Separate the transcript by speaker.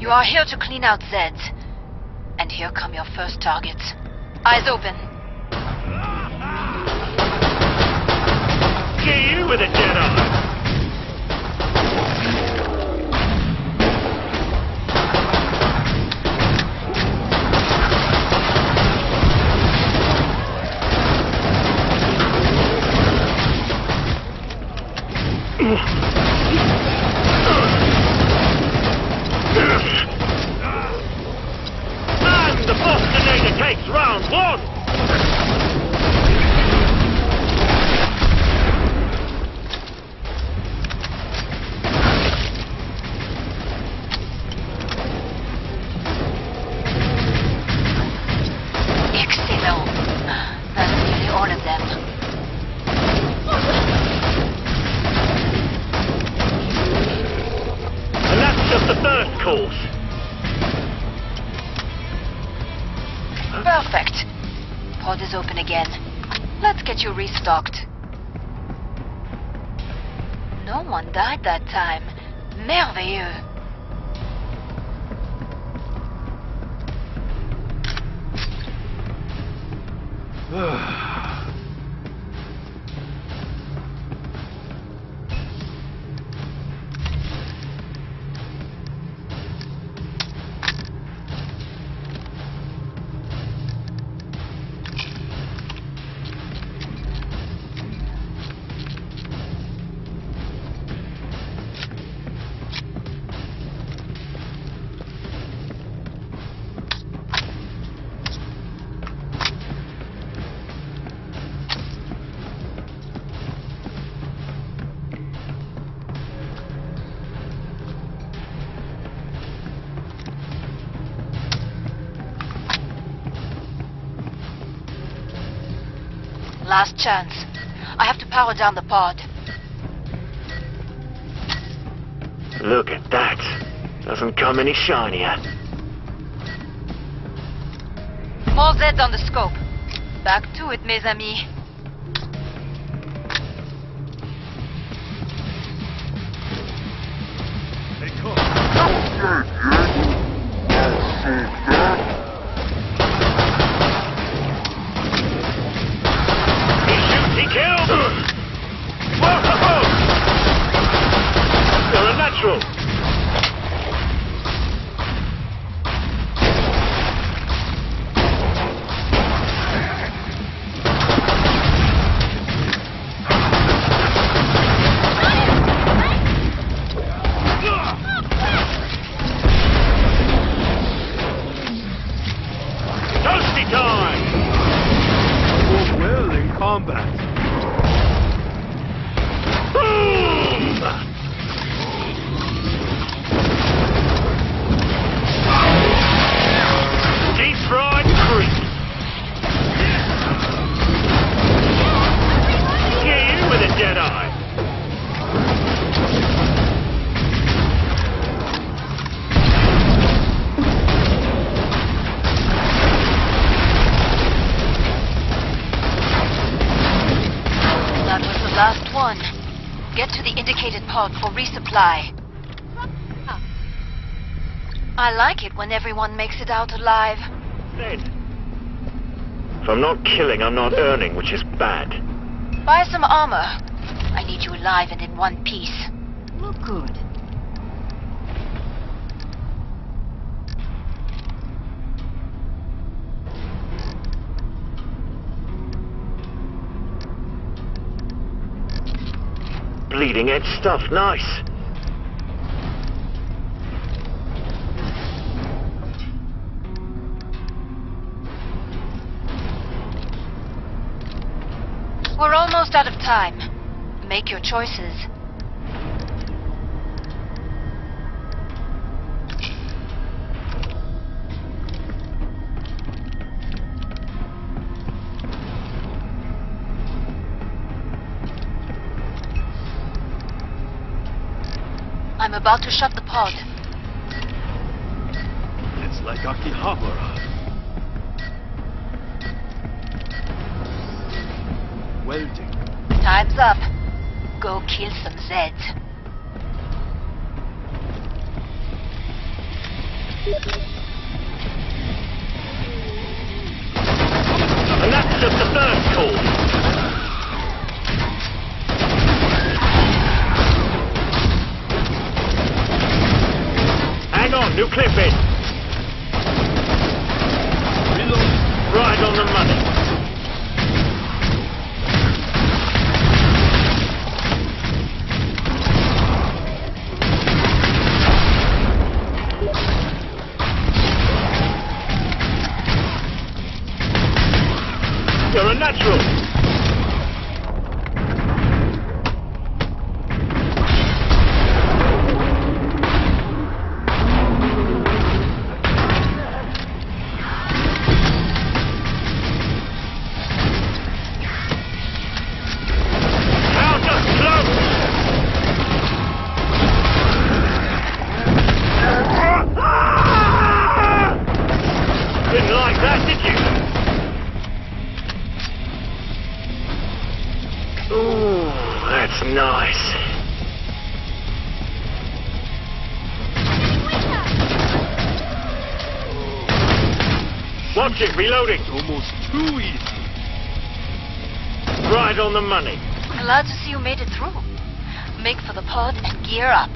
Speaker 1: You are here to clean out Zeds. And here come your first targets. Eyes open.
Speaker 2: Get you with a Jedi! And course.
Speaker 1: Perfect. Pod is open again. Let's get you restocked. No one died that time. Merveilleux. Ah. Last chance. I have to power down the pod.
Speaker 2: Look at that. Doesn't come any shinier.
Speaker 1: More Zeds on the scope. Back to it, mes amis.
Speaker 2: He Get
Speaker 1: to the indicated pod for resupply. I like it when everyone makes it out alive.
Speaker 2: Dead. If I'm not killing, I'm not earning, which is bad.
Speaker 1: Buy some armor. I need you alive and in one piece.
Speaker 3: Look good.
Speaker 2: Bleeding edge stuff, nice.
Speaker 1: We're almost out of time. Make your choices. I'm about to shut the pod.
Speaker 4: It's like Akihabara. Welding.
Speaker 1: Time's up. Go kill some Zeds.
Speaker 2: New clip in.
Speaker 4: Reload.
Speaker 2: Right on the money. That's nice. Watch it, reloading.
Speaker 4: It's almost too easy.
Speaker 2: Right on the money.
Speaker 1: Glad to see you made it through. Make for the pod and gear up.